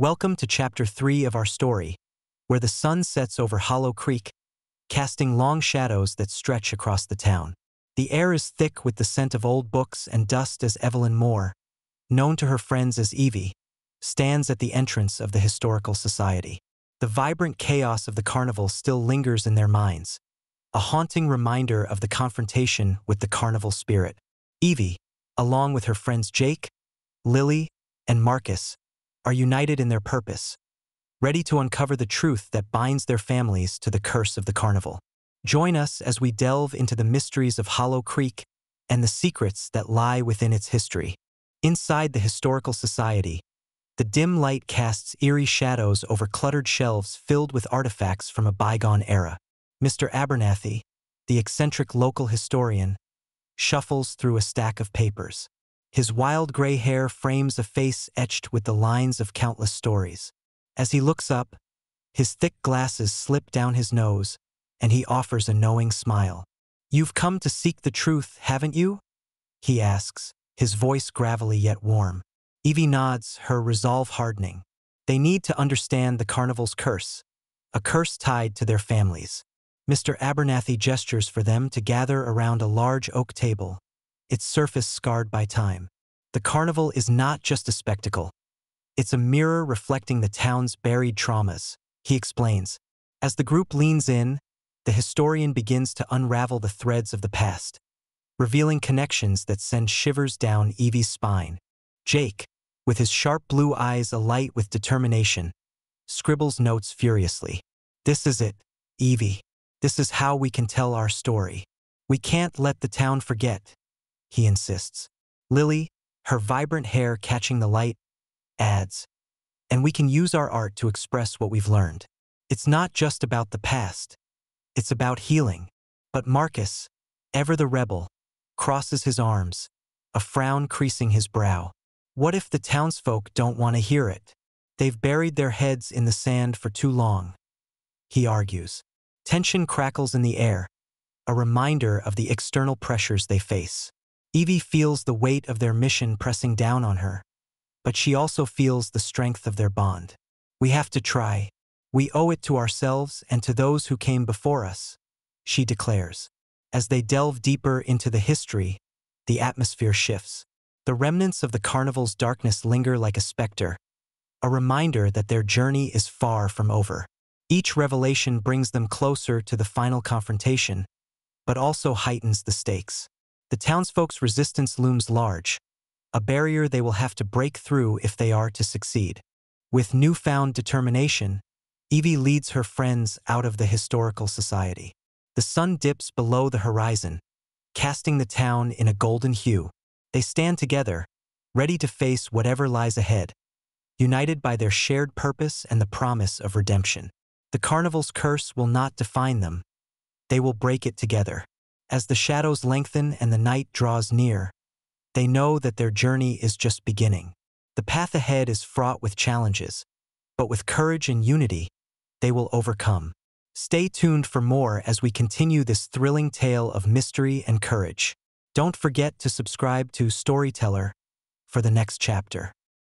Welcome to Chapter 3 of our story, where the sun sets over Hollow Creek, casting long shadows that stretch across the town. The air is thick with the scent of old books and dust as Evelyn Moore, known to her friends as Evie, stands at the entrance of the Historical Society. The vibrant chaos of the carnival still lingers in their minds, a haunting reminder of the confrontation with the carnival spirit. Evie, along with her friends Jake, Lily, and Marcus, are united in their purpose, ready to uncover the truth that binds their families to the curse of the carnival. Join us as we delve into the mysteries of Hollow Creek and the secrets that lie within its history. Inside the Historical Society, the dim light casts eerie shadows over cluttered shelves filled with artifacts from a bygone era. Mr. Abernathy, the eccentric local historian, shuffles through a stack of papers. His wild gray hair frames a face etched with the lines of countless stories. As he looks up, his thick glasses slip down his nose, and he offers a knowing smile. You've come to seek the truth, haven't you? He asks, his voice gravelly yet warm. Evie nods, her resolve hardening. They need to understand the carnival's curse, a curse tied to their families. Mr. Abernathy gestures for them to gather around a large oak table, its surface scarred by time. The carnival is not just a spectacle. It's a mirror reflecting the town's buried traumas, he explains. As the group leans in, the historian begins to unravel the threads of the past, revealing connections that send shivers down Evie's spine. Jake, with his sharp blue eyes alight with determination, scribbles notes furiously. This is it, Evie. This is how we can tell our story. We can't let the town forget he insists. Lily, her vibrant hair catching the light, adds, and we can use our art to express what we've learned. It's not just about the past. It's about healing. But Marcus, ever the rebel, crosses his arms, a frown creasing his brow. What if the townsfolk don't want to hear it? They've buried their heads in the sand for too long, he argues. Tension crackles in the air, a reminder of the external pressures they face. Evie feels the weight of their mission pressing down on her, but she also feels the strength of their bond. We have to try. We owe it to ourselves and to those who came before us, she declares. As they delve deeper into the history, the atmosphere shifts. The remnants of the carnival's darkness linger like a specter, a reminder that their journey is far from over. Each revelation brings them closer to the final confrontation, but also heightens the stakes. The townsfolk's resistance looms large, a barrier they will have to break through if they are to succeed. With newfound determination, Evie leads her friends out of the historical society. The sun dips below the horizon, casting the town in a golden hue. They stand together, ready to face whatever lies ahead, united by their shared purpose and the promise of redemption. The carnival's curse will not define them. They will break it together. As the shadows lengthen and the night draws near, they know that their journey is just beginning. The path ahead is fraught with challenges, but with courage and unity, they will overcome. Stay tuned for more as we continue this thrilling tale of mystery and courage. Don't forget to subscribe to Storyteller for the next chapter.